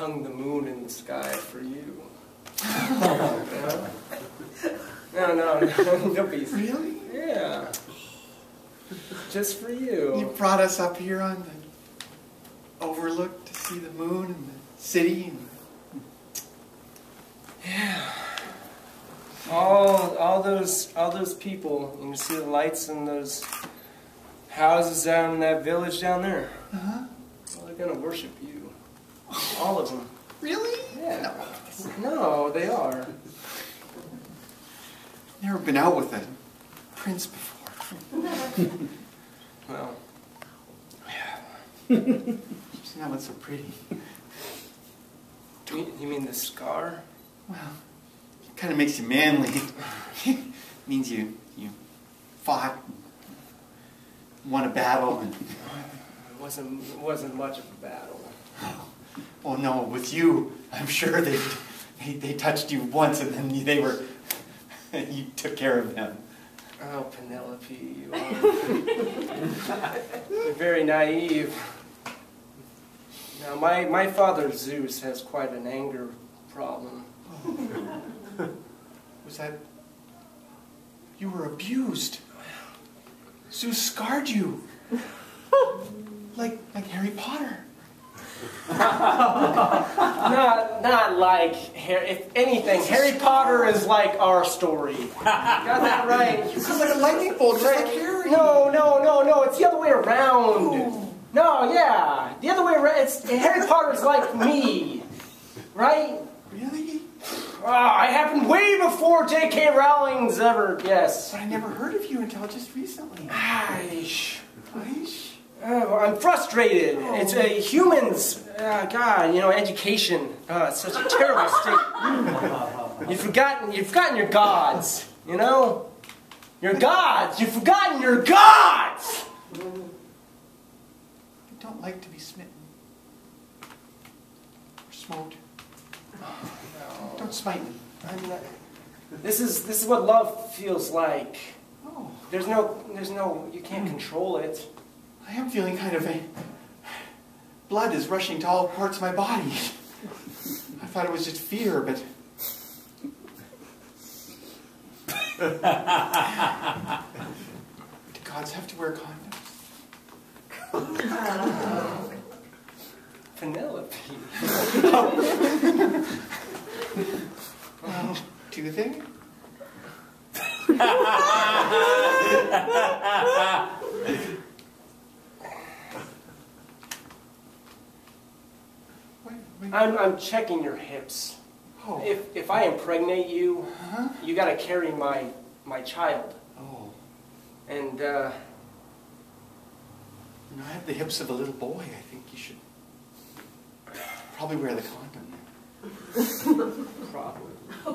hung the moon in the sky for you. Yeah? No, no, no, don't be. Really? Yeah. Just for You you. brought us up here on the overlook to see the moon and the city. And All, all those, all those people. You see the lights in those houses down in that village down there. uh-huh. Well, they're gonna worship you. All of them. Really? Yeah. No, they are. Never been out with a prince before. Well, yeah. She's not so pretty. you, you mean the scar? Well, it kind of makes you manly. means you you fought, won a battle, and It wasn't, it wasn't much of a battle. Oh. Oh no, with you, I'm sure they they, they touched you once, and then they were you took care of them. Oh, Penelope, you are. You're very naive. Now, my, my father Zeus has quite an anger problem. Was that you were abused? Zeus scarred you, like like Harry Potter. Not, not like, if anything, Harry Potter is like our story. Got that right? You got like a lightning bolt, just like Harry. No, no, no, no. It's the other way around. No, yeah, the other way around. It's Harry Potter's like me, right? Really? Ah, I happened way before J.K. Rowling's ever. Yes. But I never heard of you until just recently. Aish. Aish. Oh, I'm frustrated. It's a humans. Uh, God, you know, education. Uh, it's such a terrible state. You've forgotten. You've forgotten your gods. You know, your gods. You've forgotten your gods. I don't like to be smitten or smoked. Don't smite me. I'm not, this is this is what love feels like. Oh, There's no. There's no. You can't control it. I am feeling kind of a. Blood is rushing to all parts of my body. I thought it was just fear, but. Do gods have to wear condoms? Penelope. Well, do they? I'm I'm checking your hips. Oh. If if I impregnate you, Huh? you got to carry my my child. Oh. And uh, You know, I have the hips of a little boy. I think you should probably wear the condom. probably.